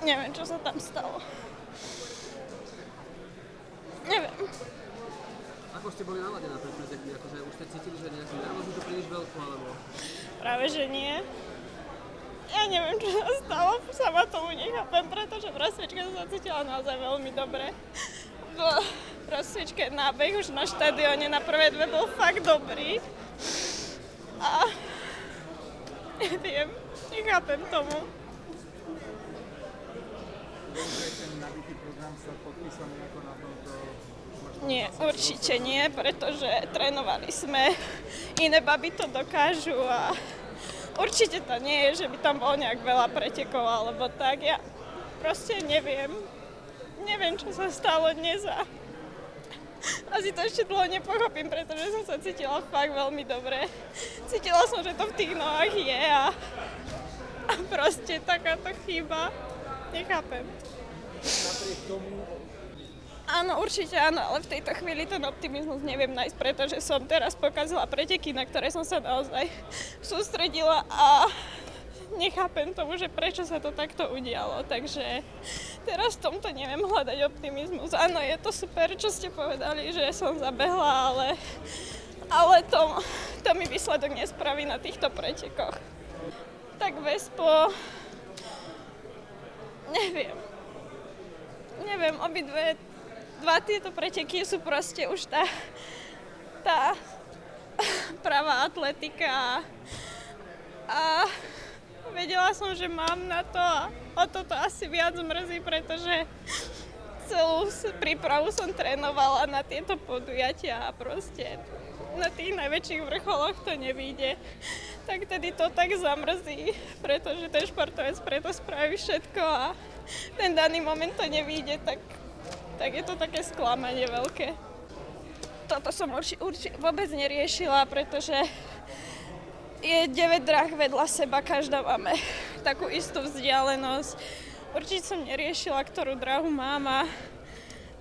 Neviem, čo sa tam stalo. Neviem. Ako ste boli naladená pre preteky? Akože už ste cítili, že nejakú nervozitu príliš veľkú, alebo... Práve, že nie. Ja neviem, čo sa stalo, sama tomu nechápem, pretože v rozsviečke som sa cítila naozaj veľmi dobre. V rozsviečke nábeh už na štadióne na prvé dve bol fakt dobrý. A neviem, nechápem tomu. Nie, určite nie, pretože trénovali sme, iné baby to dokážu a určite to nie je, že by tam bolo nejak veľa pretekov alebo tak. Ja proste neviem, neviem, čo sa stalo dnes a asi to ešte dlho nepochopím, pretože som sa cítila fakt veľmi dobre. Cítila som, že to v tých nohách je a, a proste takáto chyba. Nechápem. Áno, určite áno, ale v tejto chvíli ten optimizmus neviem nájsť, pretože som teraz pokazila preteky, na ktoré som sa naozaj sústredila a nechápem tomu, že prečo sa to takto udialo. Takže teraz v tomto neviem hľadať optimizmus. Áno, je to super, čo ste povedali, že som zabehla, ale, ale to, to mi výsledok nespraví na týchto pretekoch. Tak Vespo... Neviem. Neviem, obidve dva tieto preteky sú proste už tá, tá pravá atletika a vedela som, že mám na to a o toto asi viac mrzí, pretože celú prípravu som trénovala na tieto podujatia a proste na tých najväčších vrcholoch to nevíde. Tak tedy to tak zamrzí, pretože ten športovec preto spraví všetko a ten daný moment to nevíde, tak tak je to také sklamanie veľké. Toto som urči, urči, vôbec neriešila, pretože je 9 drah vedľa seba, každá máme takú istú vzdialenosť. Určite som neriešila, ktorú drahu mám a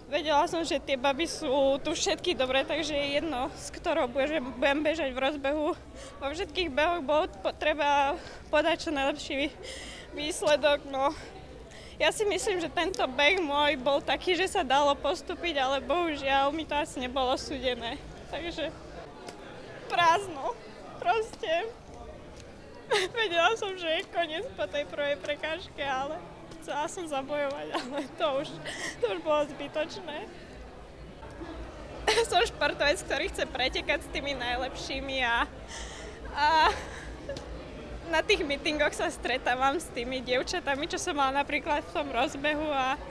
vedela som, že tie baby sú tu všetky dobré, takže je jedno, z ktorého budem bežať v rozbehu. Vo všetkých behoch bolo potreba podať čo najlepší výsledok, no ja si myslím, že tento beh môj bol taký, že sa dalo postúpiť, ale bohužiaľ mi to asi nebolo súdené. Takže prázdno. Proste. Vedela som, že je koniec po tej prvej prekážke, ale chcela som zabojovať, ale to už, to už bolo zbytočné. som športovec, ktorý chce pretekať s tými najlepšími a, a na tých mítingoch sa stretávam s tými dievčatami, čo som mala napríklad v tom rozbehu a,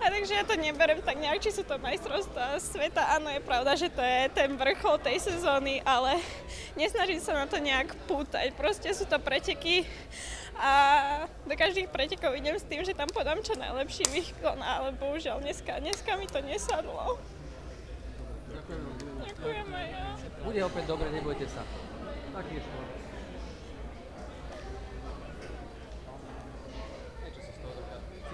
a takže ja to neberem tak nejak, či sú to majstrovstvá sveta. Áno, je pravda, že to je ten vrchol tej sezóny, ale nesnažím sa na to nejak pútať. Proste sú to preteky a do každých pretekov idem s tým, že tam podám čo najlepší výkon, ale bohužiaľ dneska, dneska mi to nesadlo. Ďakujem. Ďakujem aj ja. Bude opäť dobre, nebojte sa. Taký je šport.